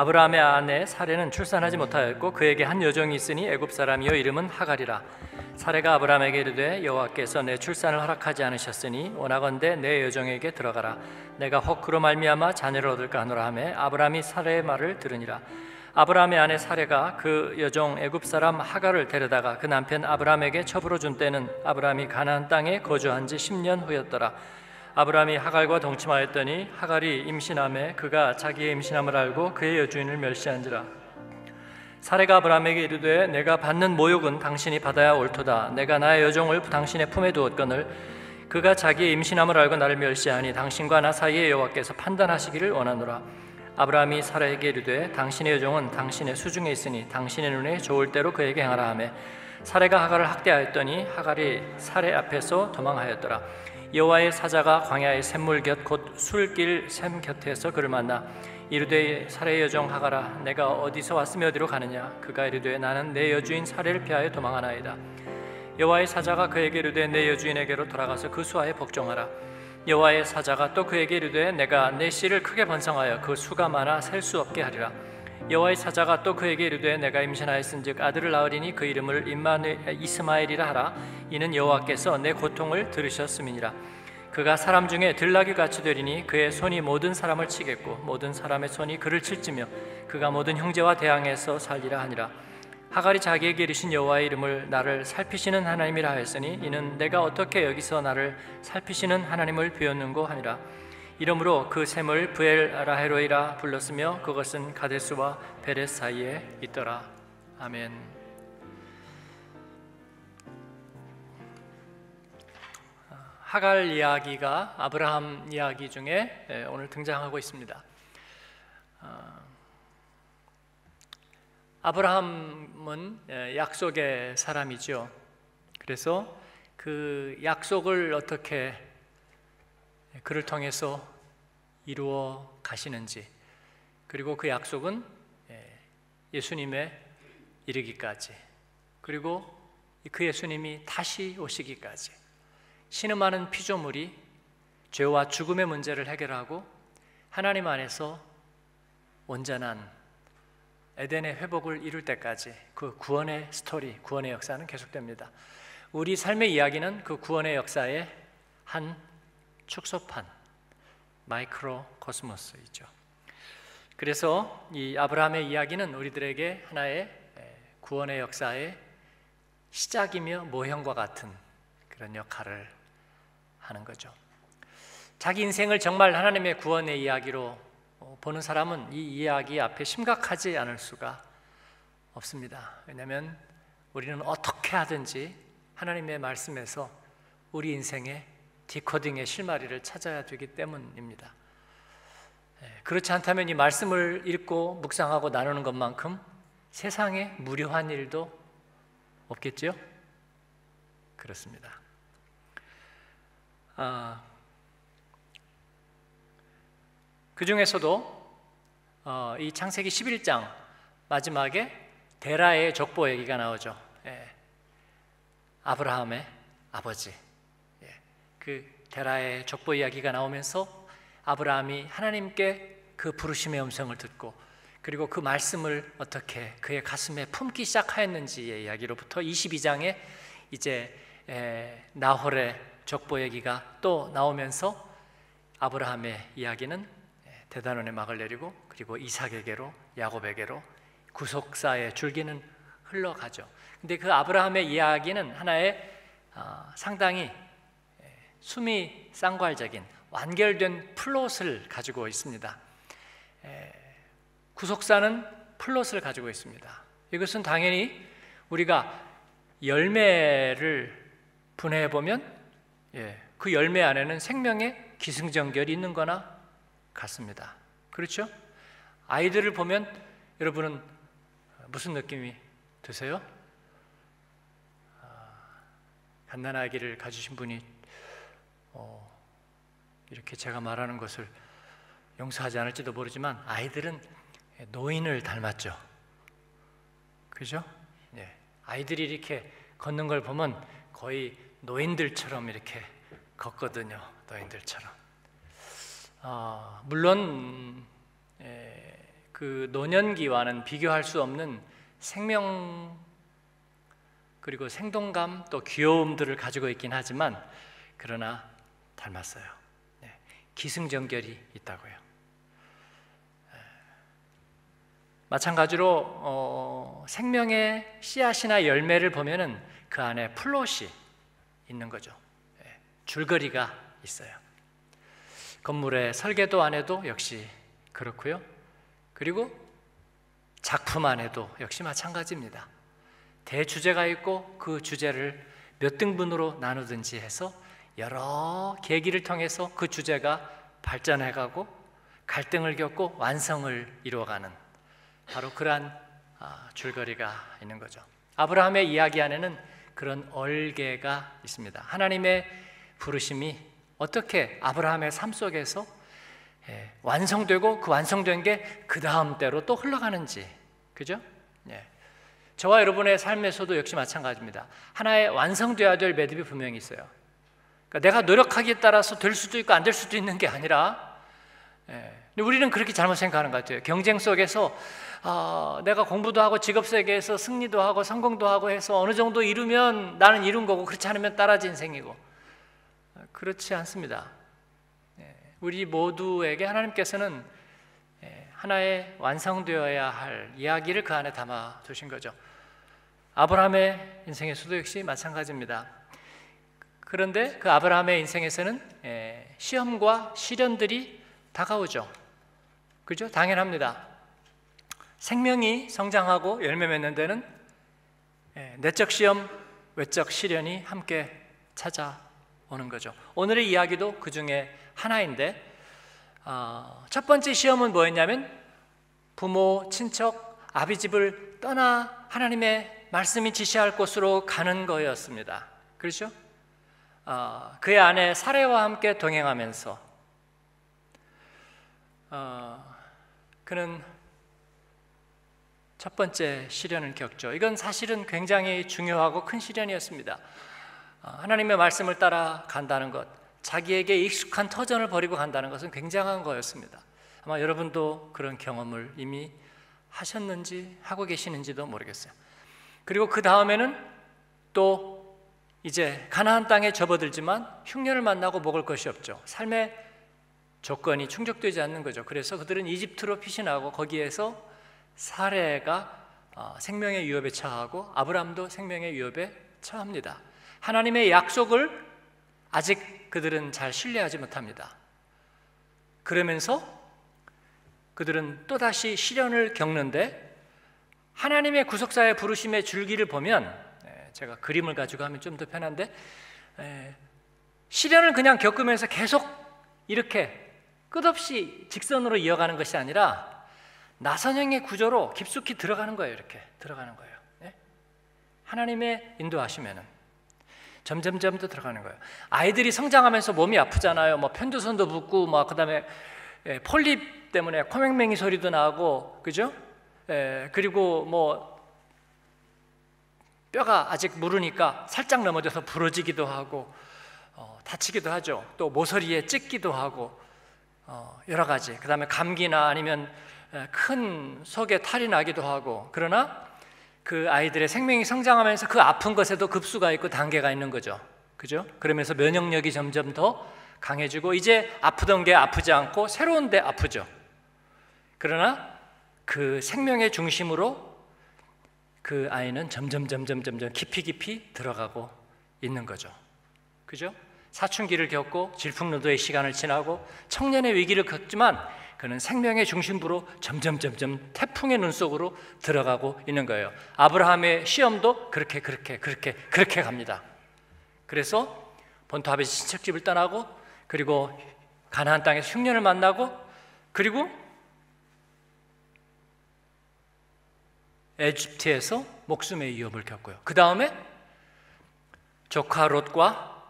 아브라함의 아내 사레는 출산하지 못하였고 그에게 한 여종이 있으니 애굽 사람이요 이름은 하갈이라. 사레가 아브라함에게 이르되 여호와께서 내 출산을 허락하지 않으셨으니 원하건대 내 여종에게 들어가라. 내가 혹 그로 말미암아 자녀를 얻을까 하노라 하매 아브라함이 사레의 말을 들으니라. 아브라함의 아내 사레가 그 여종 애굽 사람 하갈을 데려다가 그 남편 아브라함에게 첩으로 준 때는 아브라함이 가나안 땅에 거주한 지 10년 후였더라 아브라함이 하갈과 동침하였더니 하갈이 임신함에 그가 자기의 임신함을 알고 그의 여주인을 멸시한지라. 사례가 아브라함에게 이르되 내가 받는 모욕은 당신이 받아야 옳도다. 내가 나의 여종을 당신의 품에 두었거늘 그가 자기의 임신함을 알고 나를 멸시하니 당신과 나 사이에 여호와께서 판단하시기를 원하노라. 아브라함이 사라에게 이르되 당신의 여종은 당신의 수중에 있으니 당신의 눈에 좋을 대로 그에게 행하라 하매 사례가 하갈을 학대하였더니 하갈이 사례 앞에서 도망하였더라 여호와의 사자가 광야의 샘물 곁 곧 술길 샘 곁에서 그를 만나 이르되 사례 여종 하가라. 내가 어디서 왔으며 어디로 가느냐? 그가 이르되 나는 내 여주인 사례를 피하여 도망하나이다. 여호와의 사자가 그에게 이르되 내 여주인에게로 돌아가서 그 수하에 복종하라. 여호와의 사자가 또 그에게 이르되 내가 내 씨를 크게 번성하여 그 수가 많아 셀 수 없게 하리라 여호와의 사자가 또 그에게 이르되 내가 임신하였은즉 아들을 낳으리니 그 이름을 임마누 이스마엘이라 하라. 이는 여호와께서 내 고통을 들으셨음이니라. 그가 사람 중에 들나귀 같이 되리니 그의 손이 모든 사람을 치겠고 모든 사람의 손이 그를 칠지며 그가 모든 형제와 대항해서 살리라 하니라. 하갈이 자기에게 이르신 여호와의 이름을 나를 살피시는 하나님이라 하였으니 이는 내가 어떻게 여기서 나를 살피시는 하나님을 비웠는고 하니라 이러므로 그 샘을 부엘라헤로이라 불렀으며 그것은 가데스와 베레스 사이에 있더라. 아멘. 하갈 이야기가 아브라함 이야기 중에 오늘 등장하고 있습니다. 아, 아브라함은 약속의 사람이죠. 그래서 그 약속을 어떻게 그를 통해서 이루어 가시는지 그리고 그 약속은 예, 예수님의 이르기까지 그리고 그 예수님이 다시 오시기까지 신음하는 피조물이 죄와 죽음의 문제를 해결하고 하나님 안에서 온전한 에덴의 회복을 이룰 때까지 그 구원의 스토리, 구원의 역사는 계속됩니다. 우리 삶의 이야기는 그 구원의 역사의 한 축소판, microcosmos이죠. 그래서 이 아브라함의 이야기는 우리들에게 하나의 구원의 역사의 시작이며 모형과 같은 그런 역할을 하는 거죠. 자기 인생을 정말 하나님의 구원의 이야기로 어, 보는 사람은 이 이야기 앞에 심각하지 않을 수가 없습니다. 왜냐하면 우리는 어떻게 하든지 하나님의 말씀에서 우리 인생의 디코딩의 실마리를 찾아야 되기 때문입니다. 예, 그렇지 않다면 이 말씀을 읽고 묵상하고 나누는 것만큼 세상에 무료한 일도 없겠죠? 그렇습니다. 아, 그 중에서도 어, 이 창세기 11장 마지막에 데라의 족보 얘기가 나오죠. 예, 아브라함의 아버지. 그 데라의 족보 이야기가 나오면서 아브라함이 하나님께 그 부르심의 음성을 듣고 그리고 그 말씀을 어떻게 그의 가슴에 품기 시작하였는지의 이야기로부터 22장에 이제 나홀의 족보 얘기가 또 나오면서 아브라함의 이야기는 대단원의 막을 내리고 그리고 이삭에게로 야곱에게로 구속사의 줄기는 흘러가죠. 근데 그 아브라함의 이야기는 하나의 어, 상당히 숨이 쌍괄적인 완결된 플롯을 가지고 있습니다. 구속사는 플롯을 가지고 있습니다. 이것은 당연히 우리가 열매를 분해해 보면 예, 그 열매 안에는 생명의 기승전결이 있는 거나 같습니다. 그렇죠? 아이들을 보면 여러분은 무슨 느낌이 드세요? 아, 갓난아기를 가지신 분이 어, 이렇게 제가 말하는 것을 용서하지 않을지도 모르지만 아이들은 노인을 닮았죠. 그죠? 네. 아이들이 이렇게 걷는 걸 보면 거의 노인들처럼 이렇게 걷거든요. 노인들처럼. 어, 물론 에, 그 노년기와는 비교할 수 없는 생명 그리고 생동감 또 귀여움들을 가지고 있긴 하지만 그러나 닮았어요. 네, 기승전결이 있다고요. 마찬가지로 어, 생명의 씨앗이나 열매를 보면은 그 안에 플롯이 있는 거죠. 네, 줄거리가 있어요. 건물의 설계도 안에도 역시 그렇고요. 그리고 작품 안에도 역시 마찬가지입니다. 대주제가 있고 그 주제를 몇 등분으로 나누든지 해서 여러 계기를 통해서 그 주제가 발전해가고 갈등을 겪고 완성을 이루어가는 바로 그러한 아, 줄거리가 있는 거죠. 아브라함의 이야기 안에는 그런 얼개가 있습니다. 하나님의 부르심이 어떻게 아브라함의 삶 속에서 예, 완성되고 그 완성된 게 그 다음 때로 또 흘러가는지, 그죠? 예. 저와 여러분의 삶에서도 역시 마찬가지입니다. 하나의 완성돼야 될 매듭이 분명히 있어요. 그러니까 내가 노력하기에 따라서 될 수도 있고 안 될 수도 있는 게 아니라, 예. 우리는 그렇게 잘못 생각하는 것 같아요. 경쟁 속에서 어, 내가 공부도 하고 직업 세계에서 승리도 하고 성공도 하고 해서 어느 정도 이루면 나는 이룬 거고 그렇지 않으면 따라지 인생이고 그렇지 않습니다. 예, 우리 모두에게 하나님께서는 예, 하나의 완성되어야 할 이야기를 그 안에 담아 두신 거죠. 아브라함의 인생에서도 역시 마찬가지입니다. 그런데 그 아브라함의 인생에서는 예, 시험과 시련들이 다가오죠. 그죠? 당연합니다. 생명이 성장하고 열매 맺는 데는 예, 내적 시험, 외적 시련이 함께 찾아오는 거죠. 오늘의 이야기도 그 중에 하나인데 어, 첫 번째 시험은 뭐였냐면 부모, 친척, 아비 집을 떠나 하나님의 말씀이 지시할 곳으로 가는 거였습니다. 그렇죠? 어, 그의 아내 사례와 함께 동행하면서 어, 그는 첫 번째 시련을 겪죠. 이건 사실은 굉장히 중요하고 큰 시련이었습니다. 어, 하나님의 말씀을 따라 간다는 것, 자기에게 익숙한 터전을 버리고 간다는 것은 굉장한 거였습니다. 아마 여러분도 그런 경험을 이미 하셨는지 하고 계시는지도 모르겠어요. 그리고 그 다음에는 또 이제 가나안 땅에 접어들지만 흉년을 만나고 먹을 것이 없죠. 삶의 조건이 충족되지 않는 거죠. 그래서 그들은 이집트로 피신하고 거기에서 사례가 어, 생명의 위협에 처하고 아브라함도 생명의 위협에 처합니다. 하나님의 약속을 아직 그들은 잘 신뢰하지 못합니다. 그러면서 그들은 또다시 시련을 겪는데 하나님의 구속사의 부르심의 줄기를 보면 네, 제가 그림을 가지고 하면 좀 더 편한데 시련을 그냥 겪으면서 계속 이렇게 끝없이 직선으로 이어가는 것이 아니라 나선형의 구조로 깊숙이 들어가는 거예요. 이렇게 들어가는 거예요. 네? 하나님의 인도하시면은 점점점 더 들어가는 거예요. 아이들이 성장하면서 몸이 아프잖아요. 뭐 편두선도 붓고, 뭐 그다음에 예, 폴립 때문에 코맹맹이 소리도 나고, 그죠? 예, 그리고 뭐 뼈가 아직 무르니까 살짝 넘어져서 부러지기도 하고, 어, 다치기도 하죠. 또 모서리에 찢기도 하고, 어, 여러 가지. 그 다음에 감기나 아니면 큰 속에 탈이 나기도 하고 그러나 그 아이들의 생명이 성장하면서 그 아픈 것에도 급수가 있고 단계가 있는 거죠. 그죠? 그러면서 면역력이 점점 더 강해지고 이제 아프던 게 아프지 않고 새로운 데 아프죠. 그러나 그 생명의 중심으로 그 아이는 점점 점점 점점 깊이 깊이 들어가고 있는 거죠. 그죠? 사춘기를 겪고 질풍노도의 시간을 지나고 청년의 위기를 겪지만 그는 생명의 중심부로 점점 점점 태풍의 눈 속으로 들어가고 있는 거예요. 아브라함의 시험도 그렇게 그렇게 그렇게 그렇게 갑니다. 그래서 본토 아베 친척집을 떠나고 그리고 가나안 땅에서 흉년을 만나고 그리고 에집트에서 목숨의 위협을 겪고요. 그 다음에 조카 롯과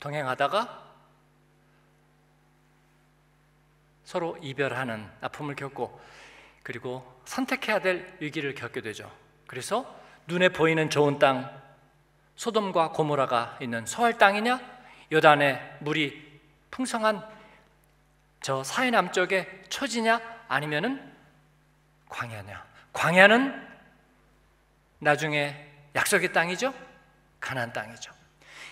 동행하다가 서로 이별하는 아픔을 겪고 그리고 선택해야 될 위기를 겪게 되죠. 그래서 눈에 보이는 좋은 땅 소돔과 고모라가 있는 서할 땅이냐 요단의 물이 풍성한 저 사해 남쪽의 초지냐 아니면은 광야냐? 광야는 나중에 약속의 땅이죠. 가나안 땅이죠.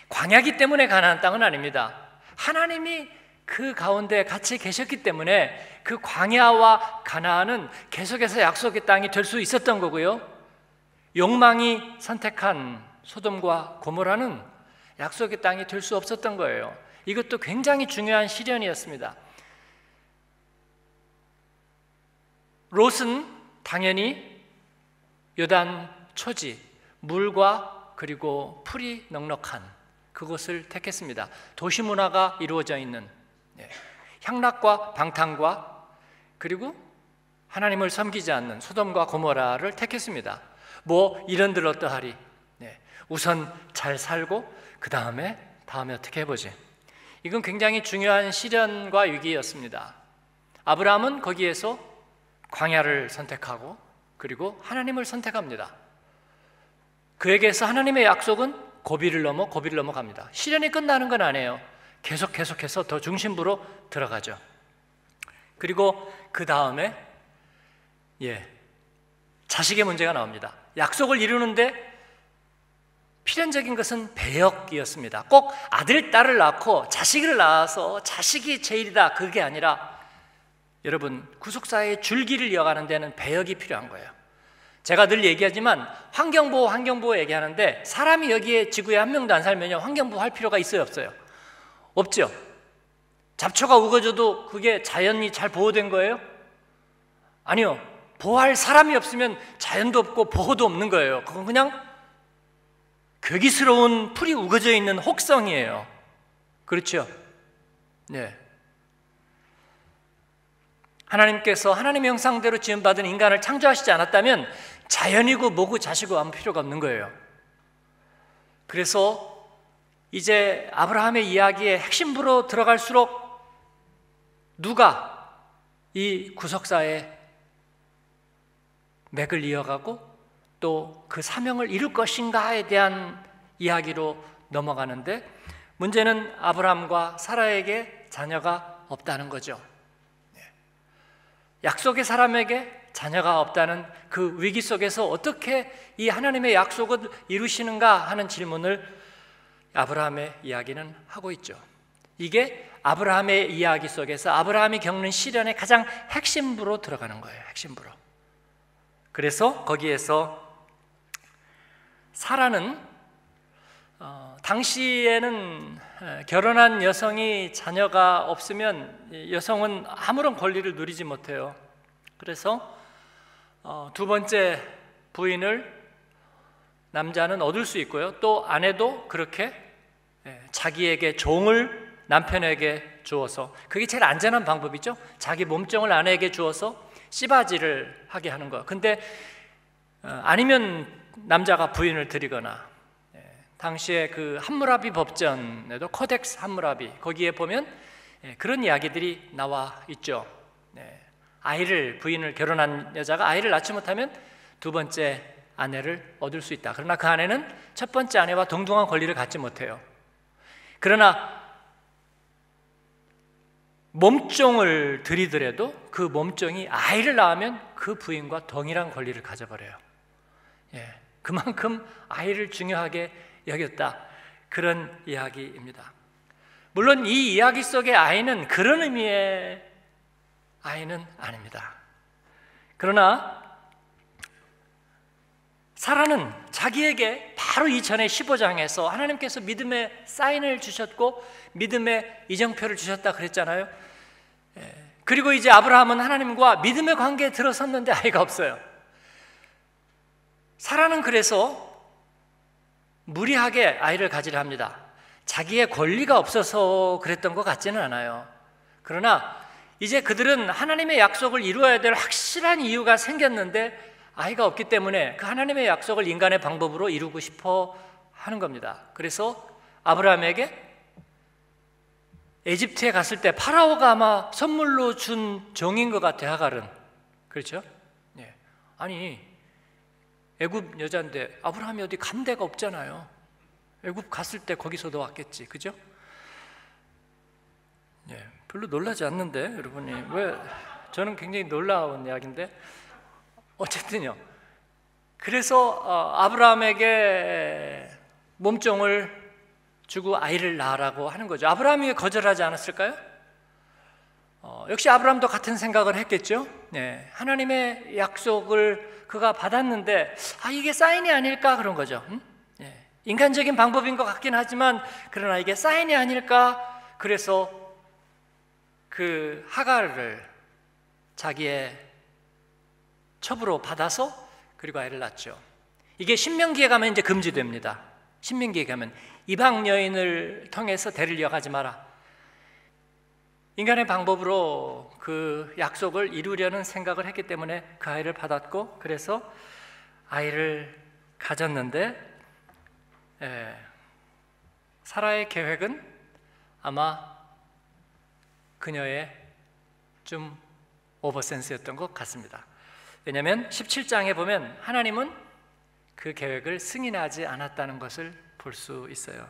광야기 때문에 가나안 땅은 아닙니다. 하나님이 그 가운데 같이 계셨기 때문에 그 광야와 가나안은 계속해서 약속의 땅이 될 수 있었던 거고요. 욕망이 선택한 소돔과 고모라는 약속의 땅이 될 수 없었던 거예요. 이것도 굉장히 중요한 시련이었습니다. 롯은 당연히 요단 초지, 물과 그리고 풀이 넉넉한 그곳을 택했습니다. 도시 문화가 이루어져 있는 네. 향락과 방탕과 그리고 하나님을 섬기지 않는 소돔과 고모라를 택했습니다. 뭐 이런 들 어떠하리? 네. 우선 잘 살고 그 다음에 다음에 어떻게 해보지? 이건 굉장히 중요한 시련과 위기였습니다. 아브라함은 거기에서 광야를 선택하고 그리고 하나님을 선택합니다. 그에게서 하나님의 약속은 고비를 넘어 고비를 넘어갑니다. 시련이 끝나는 건 아니에요. 계속 계속해서 더 중심부로 들어가죠. 그리고 그 다음에 예 자식의 문제가 나옵니다. 약속을 이루는데 필연적인 것은 배역이었습니다. 꼭 아들, 딸을 낳고 자식을 낳아서 자식이 제일이다. 그게 아니라 여러분, 구속사의 줄기를 이어가는 데는 배역이 필요한 거예요. 제가 늘 얘기하지만 환경보호, 환경보호 얘기하는데 사람이 여기에 지구에 한 명도 안 살면요. 환경보호 할 필요가 있어요, 없어요? 없죠. 잡초가 우거져도 그게 자연이 잘 보호된 거예요? 아니요. 보호할 사람이 없으면 자연도 없고 보호도 없는 거예요. 그건 그냥 괴기스러운 풀이 우거져 있는 혹성이에요. 그렇죠? 네. 하나님께서 하나님의 형상대로 지음받은 인간을 창조하시지 않았다면 자연이고 뭐고 자시고 아무 필요가 없는 거예요. 그래서 이제 아브라함의 이야기의 핵심부로 들어갈수록 누가 이 구속사의 맥을 이어가고 또 그 사명을 이룰 것인가에 대한 이야기로 넘어가는데 문제는 아브라함과 사라에게 자녀가 없다는 거죠. 네. 약속의 사람에게 자녀가 없다는 그 위기 속에서 어떻게 이 하나님의 약속을 이루시는가 하는 질문을 아브라함의 이야기는 하고 있죠. 이게 아브라함의 이야기 속에서 아브라함이 겪는 시련의 가장 핵심부로 들어가는 거예요. 핵심부로. 그래서 거기에서 사라는 어, 당시에는 결혼한 여성이 자녀가 없으면 여성은 아무런 권리를 누리지 못해요. 그래서 어, 두 번째 부인을 남자는 얻을 수 있고요. 또 아내도 그렇게 자기에게 종을 남편에게 주어서 그게 제일 안전한 방법이죠. 자기 몸종을 아내에게 주어서 씨바지를 하게 하는 거. 근데 어, 아니면 남자가 부인을 드리거나 예, 당시에 그 함무라비 법전에도 코덱스 함무라비 거기에 보면 예, 그런 이야기들이 나와 있죠. 네. 아이를 부인을 결혼한 여자가 아이를 낳지 못하면 두 번째 아내를 얻을 수 있다. 그러나 그 아내는 첫 번째 아내와 동등한 권리를 갖지 못해요. 그러나 몸종을 들이더라도 그 몸종이 아이를 낳으면 그 부인과 동일한 권리를 가져버려요. 예. 그만큼 아이를 중요하게 여겼다. 그런 이야기입니다. 물론 이 이야기 속의 아이는 그런 의미의 아이는 아닙니다. 그러나 사라는 자기에게 바로 이전에 15장에서 하나님께서 믿음의 사인을 주셨고 믿음의 이정표를 주셨다 그랬잖아요. 예. 그리고 이제 아브라함은 하나님과 믿음의 관계에 들어섰는데 아이가 없어요. 사라는 그래서 무리하게 아이를 가지려 합니다. 자기의 권리가 없어서 그랬던 것 같지는 않아요. 그러나 이제 그들은 하나님의 약속을 이루어야 될 확실한 이유가 생겼는데 아이가 없기 때문에 그 하나님의 약속을 인간의 방법으로 이루고 싶어 하는 겁니다. 그래서 아브라함에게 에집트에 갔을 때 파라오가 아마 선물로 준 종인 것 같아 하갈은 그렇죠? 네. 아니 애굽 여자인데 아브라함이 어디 간 데가 없잖아요. 애굽 갔을 때 거기서도 왔겠지, 그죠? 예, 별로 놀라지 않는데 여러분이 왜 저는 굉장히 놀라운 이야기인데 어쨌든요. 그래서 어, 아브라함에게 몸종을 주고 아이를 낳으라고 하는 거죠. 아브라함이 거절하지 않았을까요? 어, 역시 아브라함도 같은 생각을 했겠죠. 네, 하나님의 약속을 그가 받았는데 아 이게 사인이 아닐까 그런 거죠. 음? 네, 인간적인 방법인 것 같긴 하지만 그러나 이게 사인이 아닐까 그래서 그 하갈을 자기의 첩으로 받아서 그리고 아이를 낳죠. 이게 신명기에 가면 이제 금지됩니다. 신명기에 가면 이방 여인을 통해서 대를 이어가지 마라. 인간의 방법으로 그 약속을 이루려는 생각을 했기 때문에 그 아이를 받았고 그래서 아이를 가졌는데 예, 사라의 계획은 아마 그녀의 좀 오버센스였던 것 같습니다. 왜냐하면 17장에 보면 하나님은 그 계획을 승인하지 않았다는 것을 볼 수 있어요.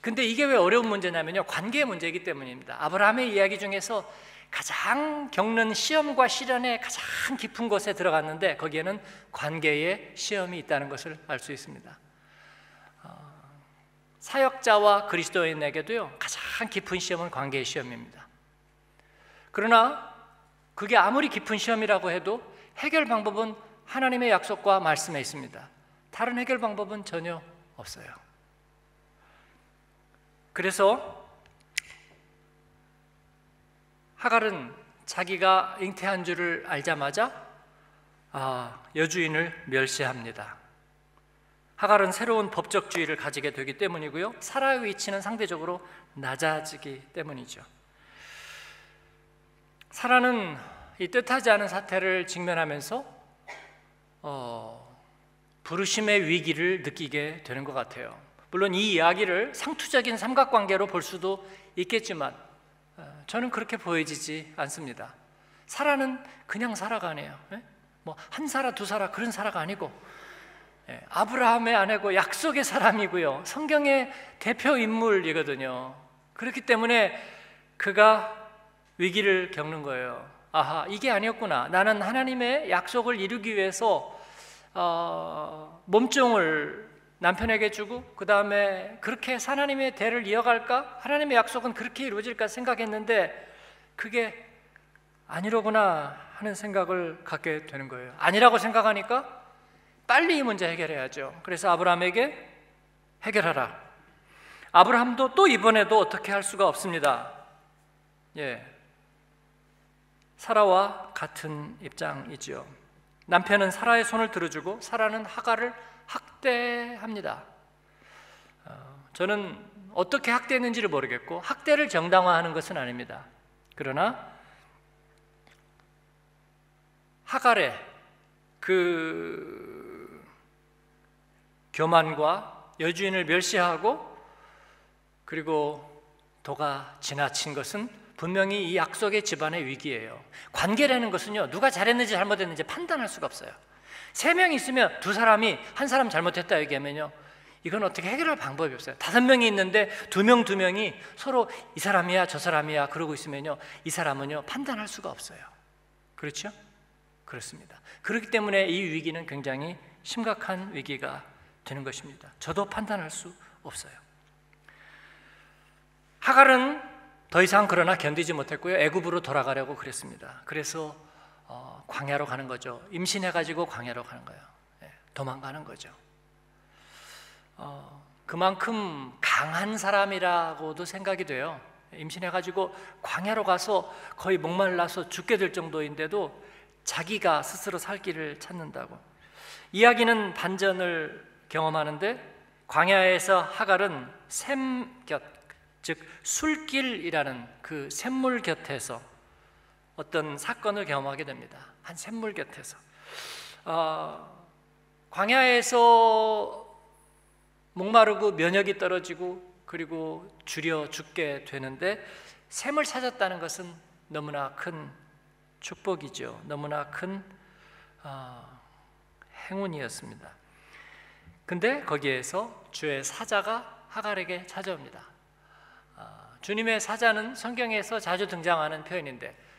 근데 이게 왜 어려운 문제냐면요. 관계 문제이기 때문입니다. 아브라함의 이야기 중에서 가장 겪는 시험과 시련의 가장 깊은 곳에 들어갔는데 거기에는 관계의 시험이 있다는 것을 알 수 있습니다. 어, 사역자와 그리스도인에게도요 가장 깊은 시험은 관계의 시험입니다. 그러나 그게 아무리 깊은 시험이라고 해도 해결 방법은 하나님의 약속과 말씀에 있습니다. 다른 해결 방법은 전혀 없어요. 그래서 하갈은 자기가 잉태한 줄을 알자마자 아, 여주인을 멸시합니다. 하갈은 새로운 법적주의를 가지게 되기 때문이고요. 사라의 위치는 상대적으로 낮아지기 때문이죠. 사라는 이 뜻하지 않은 사태를 직면하면서 어, 부르심의 위기를 느끼게 되는 것 같아요. 물론 이 이야기를 상투적인 삼각관계로 볼 수도 있겠지만 어, 저는 그렇게 보여지지 않습니다. 사라는 그냥 살아가네요. 예? 뭐한 사라 두 사라 그런 사라가 아니고 예, 아브라함의 아내고 약속의 사람이고요. 성경의 대표 인물이거든요. 그렇기 때문에 그가 위기를 겪는 거예요. 아하, 이게 아니었구나. 나는 하나님의 약속을 이루기 위해서 어, 몸종을 남편에게 주고 그 다음에 그렇게 하나님의 대를 이어갈까? 하나님의 약속은 그렇게 이루어질까 생각했는데 그게 아니로구나 하는 생각을 갖게 되는 거예요. 아니라고 생각하니까 빨리 이 문제 해결해야죠. 그래서 아브라함에게 해결하라. 아브라함도 또 이번에도 어떻게 할 수가 없습니다. 예. 사라와 같은 입장이지요. 남편은 사라의 손을 들어주고 사라는 하가를 학대합니다. 어, 저는 어떻게 학대했는지를 모르겠고 학대를 정당화하는 것은 아닙니다. 그러나 하갈의 그 교만과 여주인을 멸시하고 그리고 도가 지나친 것은 분명히 이 약속의 집안의 위기예요. 관계라는 것은요, 누가 잘했는지 잘못했는지 판단할 수가 없어요. 세 명 있으면 두 사람이 한 사람 잘못했다 얘기하면요. 이건 어떻게 해결할 방법이 없어요. 다섯 명이 있는데 두 명, 두 명이 서로 이 사람이야, 저 사람이야, 그러고 있으면요. 이 사람은요, 판단할 수가 없어요. 그렇죠? 그렇습니다. 그렇기 때문에 이 위기는 굉장히 심각한 위기가 되는 것입니다. 저도 판단할 수 없어요. 하갈은 더 이상 그러나 견디지 못했고요. 애굽으로 돌아가려고 그랬습니다. 그래서 어, 광야로 가는 거죠. 임신해가지고 광야로 가는 거예요. 네, 도망가는 거죠. 어, 그만큼 강한 사람이라고도 생각이 돼요. 임신해가지고 광야로 가서 거의 목말라서 죽게 될 정도인데도 자기가 스스로 살 길을 찾는다고. 이야기는 반전을 경험하는데 광야에서 하갈은 샘 곁, 즉 술길이라는 그 샘물 곁에서 어떤 사건을 경험하게 됩니다. 한 샘물 곁에서 어, 광야에서 목마르고 면역이 떨어지고 그리고 줄여 죽게 되는데 샘을 찾았다는 것은 너무나 큰 축복이죠. 너무나 큰 어, 행운이었습니다. 근데 거기에서 주의 사자가 하갈에게 찾아옵니다. 어, 주님의 사자는 성경에서 자주 등장하는 표현인데 어,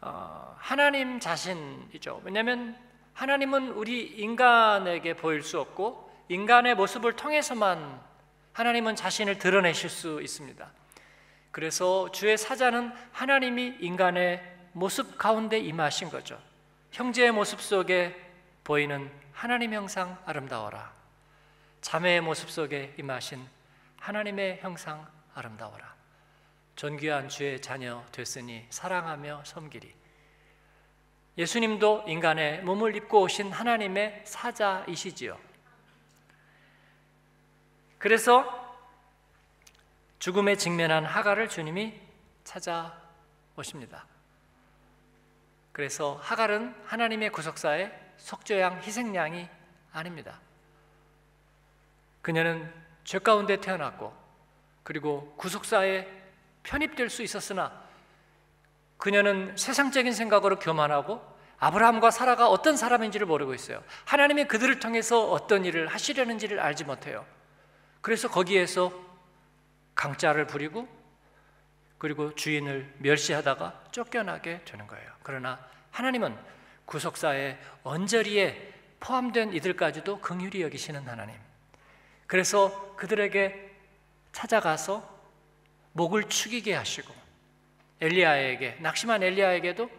하나님 자신이죠. 왜냐하면 하나님은 우리 인간에게 보일 수 없고 인간의 모습을 통해서만 하나님은 자신을 드러내실 수 있습니다. 그래서 주의 사자는 하나님이 인간의 모습 가운데 임하신 거죠. 형제의 모습 속에 보이는 하나님 형상 아름다워라. 자매의 모습 속에 임하신 하나님의 형상 아름다워라. 존귀한 주의 자녀 됐으니 사랑하며 섬기리. 예수님도 인간의 몸을 입고 오신 하나님의 사자이시지요. 그래서 죽음에 직면한 하갈을 주님이 찾아오십니다. 그래서 하갈은 하나님의 구속사의 속죄양 희생양이 아닙니다. 그녀는 죄 가운데 태어났고 그리고 구속사에 편입될 수 있었으나 그녀는 세상적인 생각으로 교만하고 아브라함과 사라가 어떤 사람인지를 모르고 있어요. 하나님이 그들을 통해서 어떤 일을 하시려는지를 알지 못해요. 그래서 거기에서 강짜를 부리고 그리고 주인을 멸시하다가 쫓겨나게 되는 거예요. 그러나 하나님은 구속사의 언저리에 포함된 이들까지도 긍휼히 여기시는 하나님. 그래서 그들에게 찾아가서 목을 축이게 하시고 엘리야에게 낙심한 엘리야에게도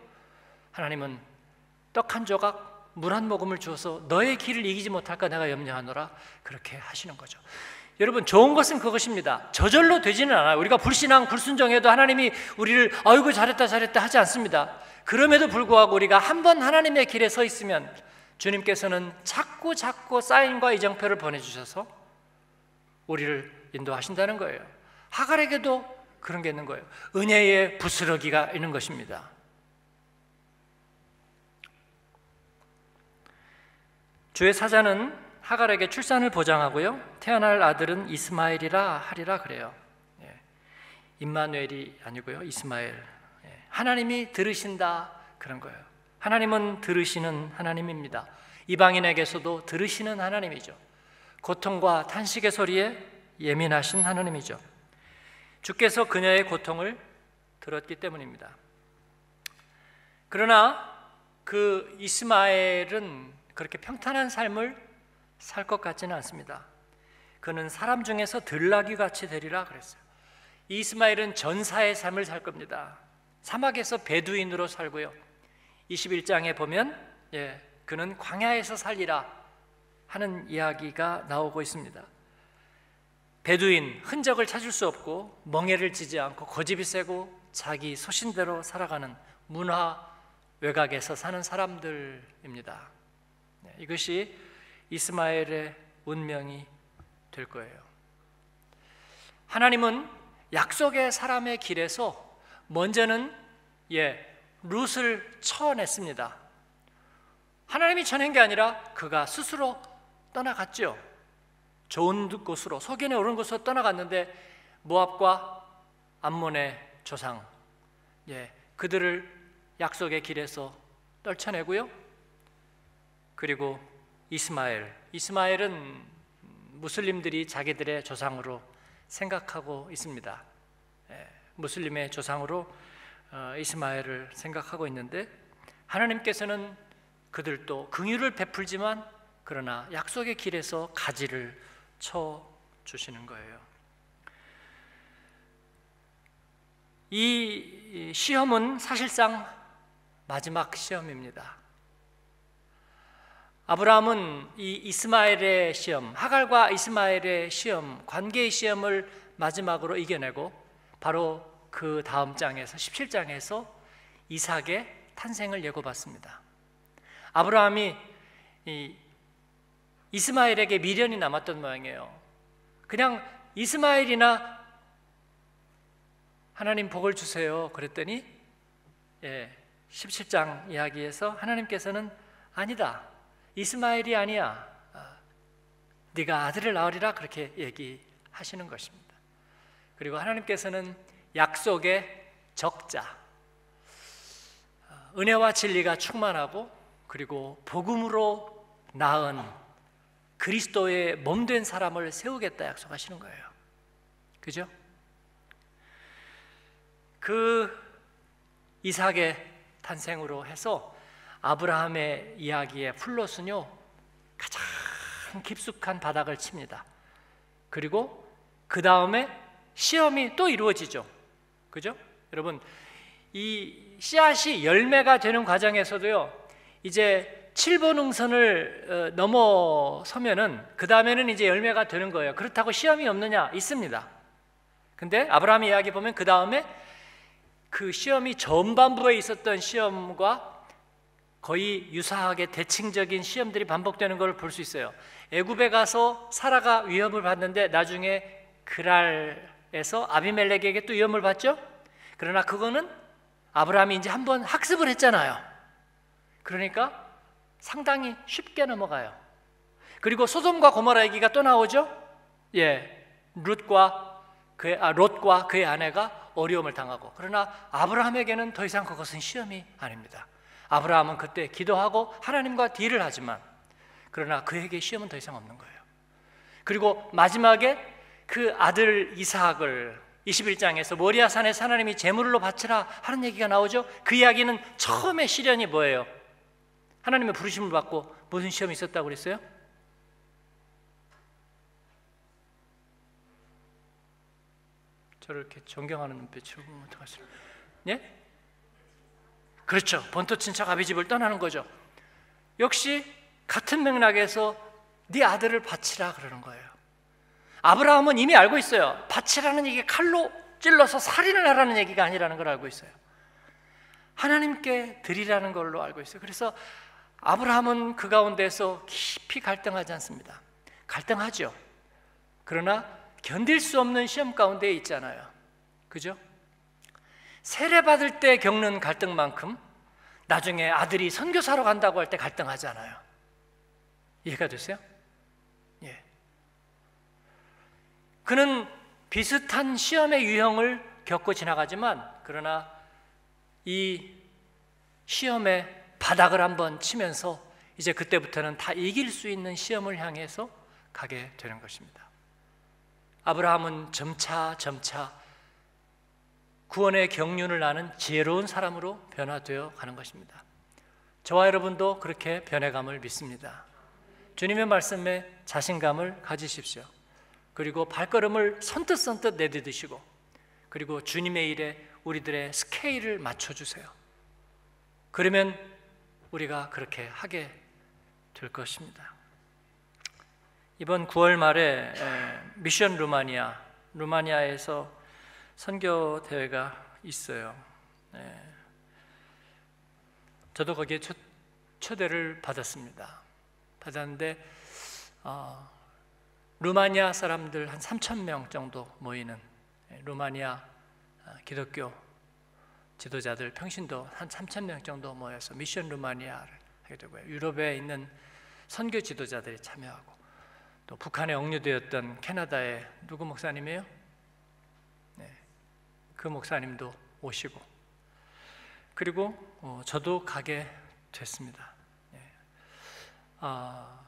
하나님은 떡 한 조각 물 한 모금을 주어서 너의 길을 이기지 못할까 내가 염려하노라 그렇게 하시는 거죠. 여러분 좋은 것은 그것입니다. 저절로 되지는 않아요. 우리가 불신앙 불순종해도 하나님이 우리를 아이고 잘했다 잘했다 하지 않습니다. 그럼에도 불구하고 우리가 한 번 하나님의 길에 서 있으면 주님께서는 자꾸 자꾸 사인과 이정표를 보내주셔서 우리를 인도하신다는 거예요. 하갈에게도 그런 게 있는 거예요. 은혜의 부스러기가 있는 것입니다. 주의 사자는 하갈에게 출산을 보장하고요. 태어날 아들은 이스마엘이라 하리라 그래요. 예. 임마누엘이 아니고요. 이스마엘. 예. 하나님이 들으신다 그런 거예요. 하나님은 들으시는 하나님입니다. 이방인에게서도 들으시는 하나님이죠. 고통과 탄식의 소리에 예민하신 하나님이죠. 주께서 그녀의 고통을 들었기 때문입니다. 그러나 그 이스마엘은 그렇게 평탄한 삶을 살 것 같지는 않습니다. 그는 사람 중에서 들나귀 같이 되리라 그랬어요. 이스마엘은 전사의 삶을 살 겁니다. 사막에서 베두인으로 살고요. 21장에 보면 예, 그는 광야에서 살리라 하는 이야기가 나오고 있습니다. 베두인 흔적을 찾을 수 없고 멍해를 지지 않고 고집이 세고 자기 소신대로 살아가는 문화 외곽에서 사는 사람들입니다. 네, 이것이 이스마엘의 운명이 될 거예요. 하나님은 약속의 사람의 길에서 먼저는 예, 룻을 쳐냈습니다. 하나님이 쳐낸 게 아니라 그가 스스로 떠나갔죠. 좋은 곳으로 소견에 오른 곳으로 떠나갔는데 모압과 암몬의 조상 예, 그들을 약속의 길에서 떨쳐내고요. 그리고 이스마엘 이스마엘은 무슬림들이 자기들의 조상으로 생각하고 있습니다. 예, 무슬림의 조상으로 어, 이스마엘을 생각하고 있는데 하나님께서는 그들도 긍휼을 베풀지만 그러나 약속의 길에서 가지를 쳐 주시는 거예요. 이 시험은 사실상 마지막 시험입니다. 아브라함은 이 이스마엘의 시험, 하갈과 이스마엘의 시험, 관계의 시험을 마지막으로 이겨내고 바로 그 다음 장에서 17장에서 이삭의 탄생을 예고받습니다. 아브라함이 이 스마엘에게 미련이 남았던 모양이에요. 그냥 이스마엘이나 하나님 복을 주세요. 그랬더니 예, 17장 이야기에서 하나님께서는 아니다. 이스마엘이 아니야. 아, 네가 아들을 낳으리라 그렇게 얘기하시는 것입니다. 그리고 하나님께서는 약속의 적자, 아, 은혜와 진리가 충만하고 그리고 복음으로 낳은 그리스도의 몸된 사람을 세우겠다 약속하시는 거예요. 그죠? 그 이삭의 탄생으로 해서 아브라함의 이야기의 플롯은요 가장 깊숙한 바닥을 칩니다. 그리고 그 다음에 시험이 또 이루어지죠. 그죠? 여러분 이 씨앗이 열매가 되는 과정에서도요 이제 7번 응선을 어, 넘어서면은 그 다음에는 이제 열매가 되는 거예요. 그렇다고 시험이 없느냐? 있습니다. 근데 아브라함 이야기 보면 그 다음에 그 시험이 전반부에 있었던 시험과 거의 유사하게 대칭적인 시험들이 반복되는 걸 볼 수 있어요. 애굽에 가서 사라가 위협을 받는데 나중에 그랄에서 아비멜렉에게 또 위험을 받죠. 그러나 그거는 아브라함이 이제 한번 학습을 했잖아요. 그러니까 상당히 쉽게 넘어가요. 그리고 소돔과 고모라 얘기가 또 나오죠. 예, 룻과 그의 아, 롯과 그의 아내가 어려움을 당하고 그러나 아브라함에게는 더 이상 그것은 시험이 아닙니다. 아브라함은 그때 기도하고 하나님과 딜을 하지만 그러나 그에게 시험은 더 이상 없는 거예요. 그리고 마지막에 그 아들 이삭을 21장에서 모리아산에 하나님이 제물로 바치라 하는 얘기가 나오죠. 그 이야기는 처음에 시련이 뭐예요? 하나님의 부르심을 받고 무슨 시험이 있었다고 그랬어요? 저를 이렇게 존경하는 눈빛으로 보면 어떡하시나? 예? 그렇죠. 본토 친척 아비 집을 떠나는 거죠. 역시 같은 맥락에서 네 아들을 바치라 그러는 거예요. 아브라함은 이미 알고 있어요. 바치라는 얘기 칼로 찔러서 살인을 하라는 얘기가 아니라는 걸 알고 있어요. 하나님께 드리라는 걸로 알고 있어요. 그래서 아브라함은 그 가운데서 깊이 갈등하지 않습니다. 갈등하죠. 그러나 견딜 수 없는 시험 가운데 있잖아요. 그죠? 세례 받을 때 겪는 갈등만큼 나중에 아들이 선교사로 간다고 할 때 갈등하잖아요. 이해가 되세요? 예. 그는 비슷한 시험의 유형을 겪고 지나가지만 그러나 이 시험의 바닥을 한번 치면서 이제 그때부터는 다 이길 수 있는 시험을 향해서 가게 되는 것입니다. 아브라함은 점차 점차 구원의 경륜을 나는 지혜로운 사람으로 변화되어 가는 것입니다. 저와 여러분도 그렇게 변해감을 믿습니다. 주님의 말씀에 자신감을 가지십시오. 그리고 발걸음을 선뜻선뜻 내딛으시고 그리고 주님의 일에 우리들의 스케일을 맞춰주세요. 그러면 우리가 그렇게 하게 될 것입니다. 이번 9월 말에 미션 루마니아, 루마니아에서 선교 대회가 있어요. 저도 거기에 초, 초대를 받았습니다. 받았는데 어, 루마니아 사람들 한 3천 명 정도 모이는 루마니아 어, 기독교 지도자들 평신도 한 3천 명 정도 모여서 미션 루마니아를 하게 되고요. 유럽에 있는 선교 지도자들이 참여하고 또 북한에 억류되었던 캐나다의 누구 목사님이에요? 네, 그 목사님도 오시고 그리고 어, 저도 가게 됐습니다. 네. 아,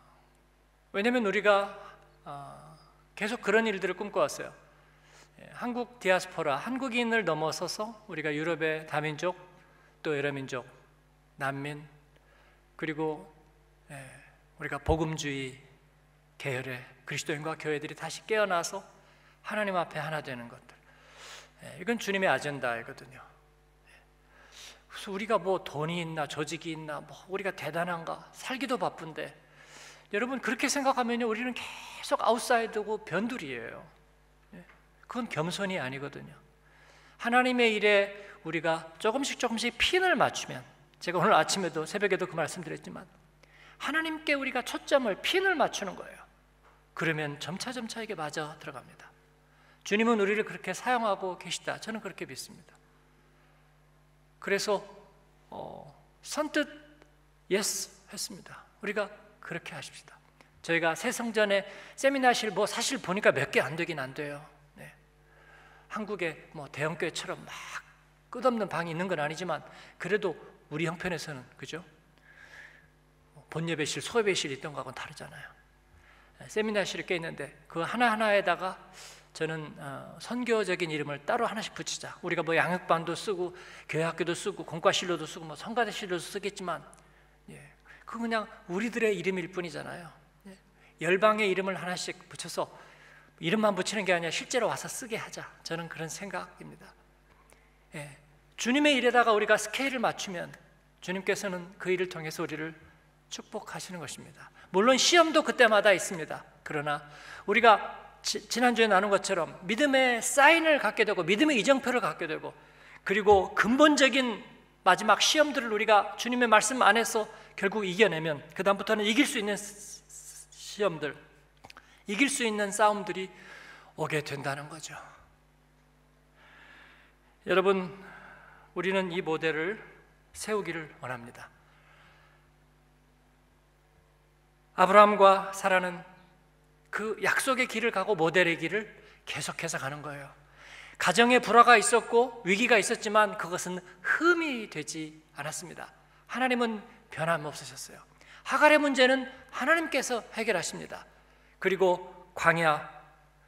왜냐하면 우리가 아, 계속 그런 일들을 꿈꿔왔어요. 예, 한국 디아스포라, 한국인을 넘어서서 우리가 유럽의 다민족, 또 여러 민족, 난민, 그리고 예, 우리가 복음주의 계열의 그리스도인과 교회들이 다시 깨어나서 하나님 앞에 하나 되는 것들. 예, 이건 주님의 아젠다이거든요. 그래서 우리가 뭐 돈이 있나 조직이 있나 뭐 우리가 대단한가 살기도 바쁜데 여러분 그렇게 생각하면요 우리는 계속 outside고 변두리예요. 그건 겸손이 아니거든요. 하나님의 일에 우리가 조금씩 조금씩 핀을 맞추면 제가 오늘 아침에도 새벽에도 그 말씀드렸지만 하나님께 우리가 초점을 핀을 맞추는 거예요. 그러면 점차 점차 이게 맞아 들어갑니다. 주님은 우리를 그렇게 사용하고 계시다. 저는 그렇게 믿습니다. 그래서 어, 선뜻 yes 했습니다. 우리가 그렇게 하십시다. 저희가 새 성전에 세미나실 뭐 사실 보니까 몇 개 안 되긴 안 돼요. 한국의 뭐 대형 교회처럼 막 끝없는 방이 있는 건 아니지만 그래도 우리 형편에서는 그죠? 뭐 본예배실, 소예배실 있던 거하고는 다르잖아요. 예, 세미나실이 꽤 있는데 그 하나 하나에다가 저는 어, 선교적인 이름을 따로 하나씩 붙이자. 우리가 뭐 양육반도 쓰고 교회 학교도 쓰고 공과실로도 쓰고 뭐 성가대실로도 쓰겠지만 예, 그 그냥 우리들의 이름일 뿐이잖아요. 예, 열방의 이름을 하나씩 붙여서 이름만 붙이는 게 아니라 실제로 와서 쓰게 하자. 저는 그런 생각입니다. 예, 주님의 일에다가 우리가 스케일을 맞추면 주님께서는 그 일을 통해서 우리를 축복하시는 것입니다. 물론 시험도 그때마다 있습니다. 그러나 우리가 지, 지난주에 나눈 것처럼 믿음의 사인을 갖게 되고 믿음의 이정표를 갖게 되고 그리고 근본적인 마지막 시험들을 우리가 주님의 말씀 안에서 결국 이겨내면 그 다음부터는 이길 수 있는 시험들, 이길 수 있는 싸움들이 오게 된다는 거죠. 여러분, 우리는 이 모델을 세우기를 원합니다. 아브라함과 사라는 그 약속의 길을 가고 모델의 길을 계속해서 가는 거예요. 가정에 불화가 있었고 위기가 있었지만 그것은 흠이 되지 않았습니다. 하나님은 변함없으셨어요. 하갈의 문제는 하나님께서 해결하십니다. 그리고 광야,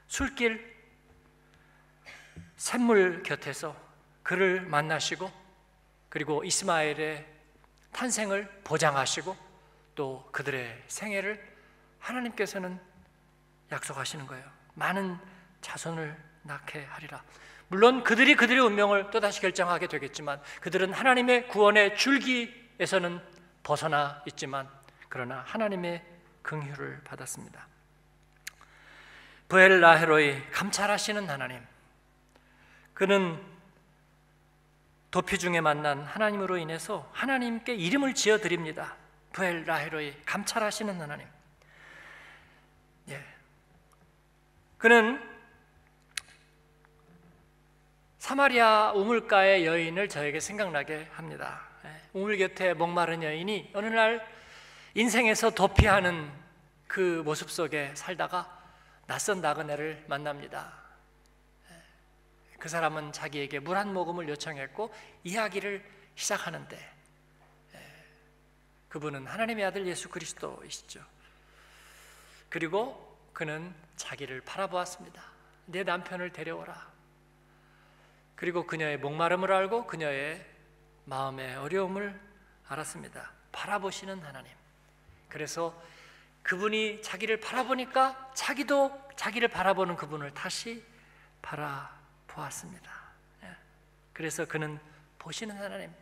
술길, 샘물 곁에서 그를 만나시고 그리고 이스마엘의 탄생을 보장하시고 또 그들의 생애를 하나님께서는 약속하시는 거예요. 많은 자손을 낳게 하리라. 물론 그들이 그들의 운명을 또다시 결정하게 되겠지만 그들은 하나님의 구원의 줄기에서는 벗어나 있지만 그러나 하나님의 긍휼을 받았습니다. 부엘라헤로의 감찰하시는 하나님. 그는 도피 중에 만난 하나님으로 인해서 하나님께 이름을 지어 드립니다. 부엘라헤로의 감찰하시는 하나님. 예. 그는 사마리아 우물가의 여인을 저에게 생각나게 합니다. 예. 우물 곁에 목마른 여인이 어느 날 인생에서 도피하는 그 모습 속에 살다가 낯선 나그네를 만납니다. 예. 그 사람은 자기에게 물 한 모금을 요청했고 이야기를 시작하는데 그분은 하나님의 아들 예수 그리스도이시죠. 그리고 그는 자기를 바라보았습니다. 내 남편을 데려오라. 그리고 그녀의 목마름을 알고 그녀의 마음의 어려움을 알았습니다. 바라보시는 하나님. 그래서 그분이 자기를 바라보니까 자기도 자기를 바라보는 그분을 다시 바라보았습니다. 예. 그래서 그는 보시는 하나님,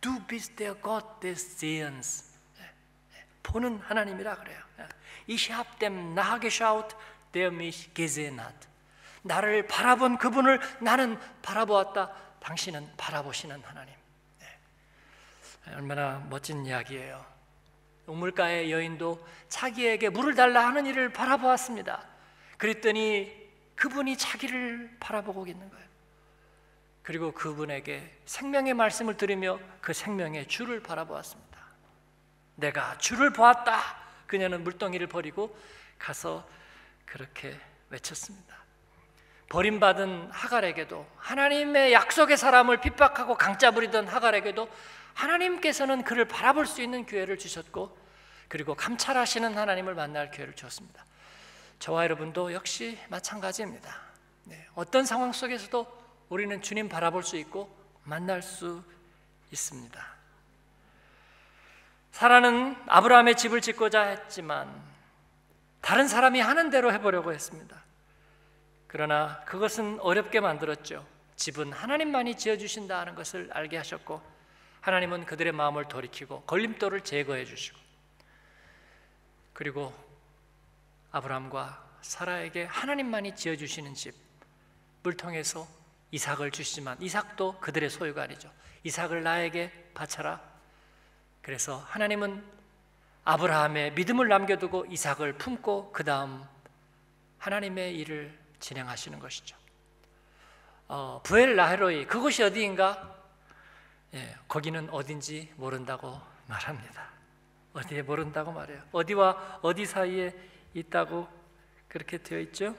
Du bist der Gott des Sehens. 보는 하나님이라 그래요. Ich habe dem nachgeschaut, der mich gesehen hat. 나를 바라본 그분을 나는 바라보았다. 당신은 바라보시는 하나님. 네. 얼마나 멋진 이야기예요. 우물가의 여인도 자기에게 물을 달라 하는 이를 바라보았습니다. 그랬더니 그분이 자기를 바라보고 있는 거예요. 그리고 그분에게 생명의 말씀을 들으며 그 생명의 주를 바라보았습니다. 내가 주를 보았다. 그녀는 물동이를 버리고 가서 그렇게 외쳤습니다. 버림받은 하갈에게도 하나님의 약속의 사람을 핍박하고 강짜 부리던 하갈에게도 하나님께서는 그를 바라볼 수 있는 기회를 주셨고 그리고 감찰하시는 하나님을 만날 기회를 주었습니다. 저와 여러분도 역시 마찬가지입니다. 네, 어떤 상황 속에서도 우리는 주님 바라볼 수 있고 만날 수 있습니다. 사라는 아브라함의 집을 짓고자 했지만 다른 사람이 하는 대로 해보려고 했습니다. 그러나 그것은 어렵게 만들었죠. 집은 하나님만이 지어주신다 하는 것을 알게 하셨고 하나님은 그들의 마음을 돌이키고 걸림돌을 제거해 주시고 그리고 아브라함과 사라에게 하나님만이 지어 주시는 집을 통해서 이삭을 주시지만 이삭도 그들의 소유가 아니죠. 이삭을 나에게 바쳐라. 그래서 하나님은 아브라함의 믿음을 남겨두고 이삭을 품고 그 다음 하나님의 일을 진행하시는 것이죠. 어, 부엘 라헤로이 그곳이 어디인가? 예, 거기는 어딘지 모른다고 말합니다. 어디에 모른다고 말해요. 어디와 어디 사이에 있다고 그렇게 되어 있죠?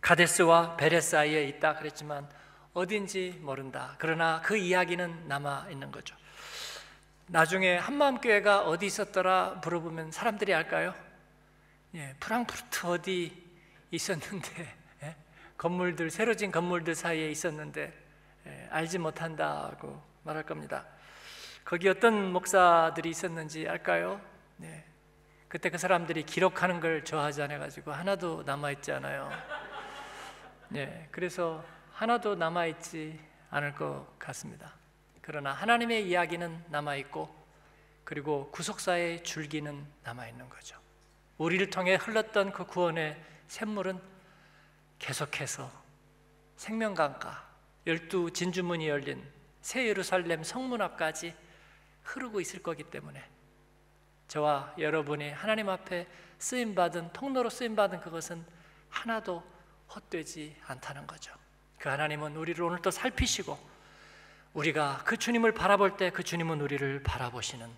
가데스와 베레 사이에 있다 그랬지만 어딘지 모른다. 그러나 그 이야기는 남아 있는 거죠. 나중에 한마음 교회가 어디 있었더라 물어보면 사람들이 알까요? 예, 프랑크푸르트 어디 있었는데 예? 건물들 새로 진 건물들 사이에 있었는데 예, 알지 못한다고 말할 겁니다. 거기 어떤 목사들이 있었는지 알까요? 네. 그때 그 사람들이 기록하는 걸 좋아하지 않아 가지고 하나도 남아 있지 않아요. 네. 그래서 하나도 남아 있지 않을 것 같습니다. 그러나 하나님의 이야기는 남아 있고 그리고 구속사의 줄기는 남아 있는 거죠. 우리를 통해 흘렀던 그 구원의 샘물은 계속해서 생명강가 열두 진주문이 열린 새 예루살렘 성문 앞까지 흐르고 있을 거기 때문에 저와 여러분이 하나님 앞에 쓰임 받은 통로로 쓰임 받은 그것은 하나도 헛되지 않다는 거죠. 그 하나님은 우리를 오늘 또 살피시고 우리가 그 주님을 바라볼 때 그 주님은 우리를 바라보시는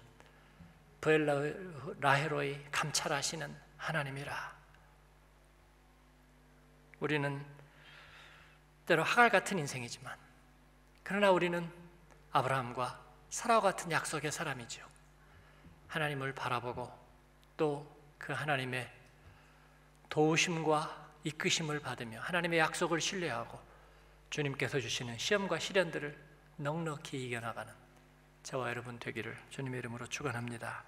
브엘라헤로의 감찰하시는 하나님이라. 우리는 때로 하갈 같은 인생이지만 그러나 우리는 아브라함과 사라와 같은 약속의 사람이죠. 하나님을 바라보고 또 그 하나님의 도우심과 이끄심을 받으며 하나님의 약속을 신뢰하고 주님께서 주시는 시험과 시련들을 넉넉히 이겨나가는 저와 여러분 되기를 주님의 이름으로 축원합니다.